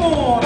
more.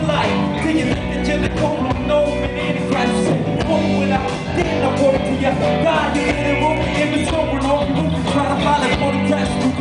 the light till you the cold on no man in Christ. Whoa, when I then I walk to you. God, You're it move in the soul and all you move and try to follow for the.